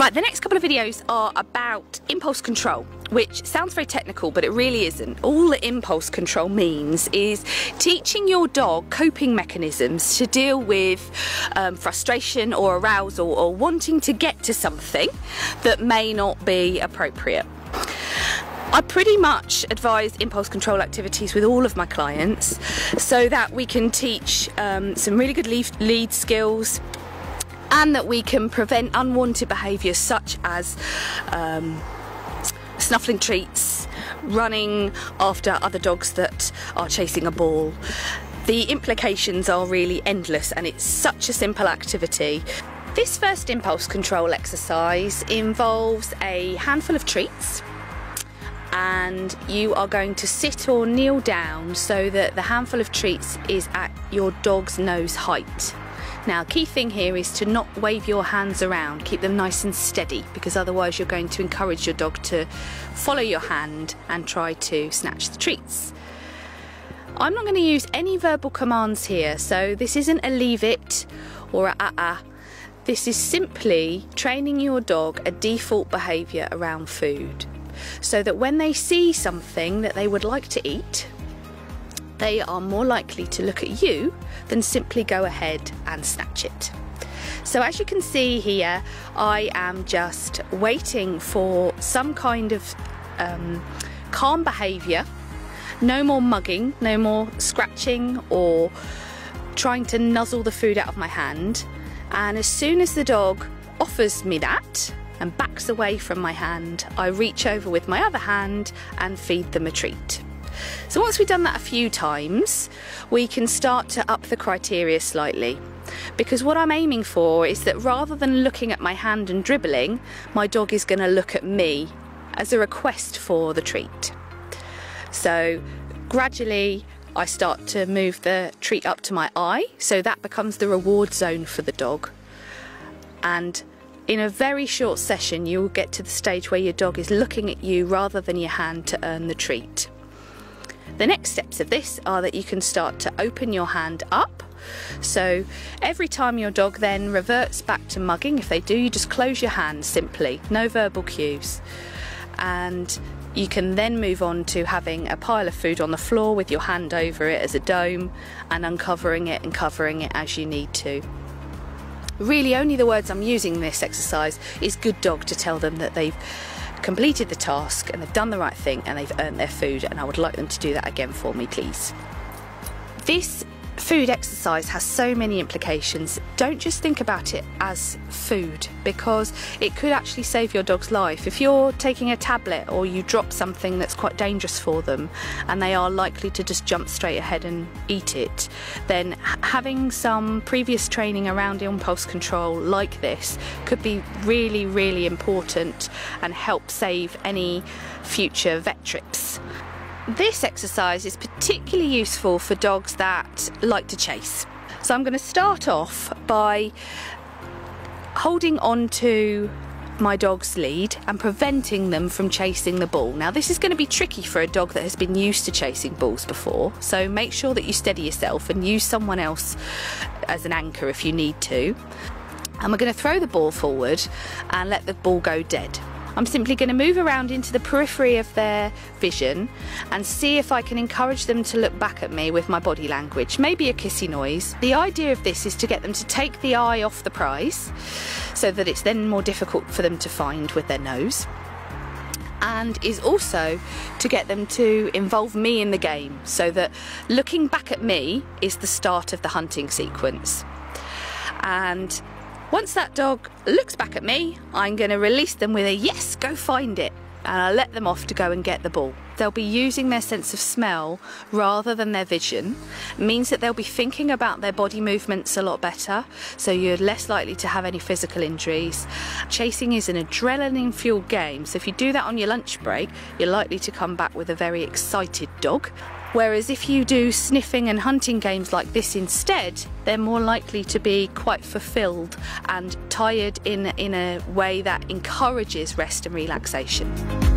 Right, the next couple of videos are about impulse control, which sounds very technical, but it really isn't. All that impulse control means is teaching your dog coping mechanisms to deal with um, frustration or arousal or wanting to get to something that may not be appropriate. I pretty much advise impulse control activities with all of my clients so that we can teach um, some really good lead, lead skills and that we can prevent unwanted behaviours such as um, snuffling treats, running after other dogs that are chasing a ball. The implications are really endless and it's such a simple activity. This first impulse control exercise involves a handful of treats and you are going to sit or kneel down so that the handful of treats is at your dog's nose height. Now, key thing here is to not wave your hands around, keep them nice and steady because otherwise you're going to encourage your dog to follow your hand and try to snatch the treats. I'm not going to use any verbal commands here, so this isn't a leave it or a ah ah. This is simply training your dog a default behaviour around food so that when they see something that they would like to eat, they are more likely to look at you than simply go ahead and snatch it. So as you can see here, I am just waiting for some kind of um, calm behaviour. No more mugging, no more scratching or trying to nuzzle the food out of my hand. And as soon as the dog offers me that and backs away from my hand, I reach over with my other hand and feed them a treat. So once we've done that a few times, we can start to up the criteria slightly. Because what I'm aiming for is that rather than looking at my hand and dribbling, my dog is going to look at me as a request for the treat. So gradually I start to move the treat up to my eye, so that becomes the reward zone for the dog. And in a very short session, you will get to the stage where your dog is looking at you rather than your hand to earn the treat. The next steps of this are that you can start to open your hand up. So every time your dog then reverts back to mugging, if they do, you just close your hand simply, no verbal cues. And you can then move on to having a pile of food on the floor with your hand over it as a dome and uncovering it and covering it as you need to. Really, only the words I'm using in this exercise is good dog to tell them that they've completed the task and they've done the right thing and they've earned their food and I would like them to do that again for me please. This food exercise has so many implications. Don't just think about it as food because it could actually save your dog's life. If you're taking a tablet or you drop something that's quite dangerous for them and they are likely to just jump straight ahead and eat it, then having some previous training around impulse control like this could be really, really important and help save any future vet trips. This exercise is particularly useful for dogs that like to chase. So I'm going to start off by holding on to my dog's lead and preventing them from chasing the ball. Now this is going to be tricky for a dog that has been used to chasing balls before, so make sure that you steady yourself and use someone else as an anchor if you need to. And we're going to throw the ball forward and let the ball go dead. I'm simply going to move around into the periphery of their vision and see if I can encourage them to look back at me with my body language, maybe a kissy noise. The idea of this is to get them to take the eye off the prize so that it's then more difficult for them to find with their nose and is also to get them to involve me in the game so that looking back at me is the start of the hunting sequence. And once that dog looks back at me, I'm going to release them with a yes, go find it. And I'll let them off to go and get the ball. They'll be using their sense of smell rather than their vision. It means that they'll be thinking about their body movements a lot better, so you're less likely to have any physical injuries. Chasing is an adrenaline fueled game, so if you do that on your lunch break, you're likely to come back with a very excited dog Whereas if you do sniffing and hunting games like this instead, they're more likely to be quite fulfilled and tired in, in a way that encourages rest and relaxation.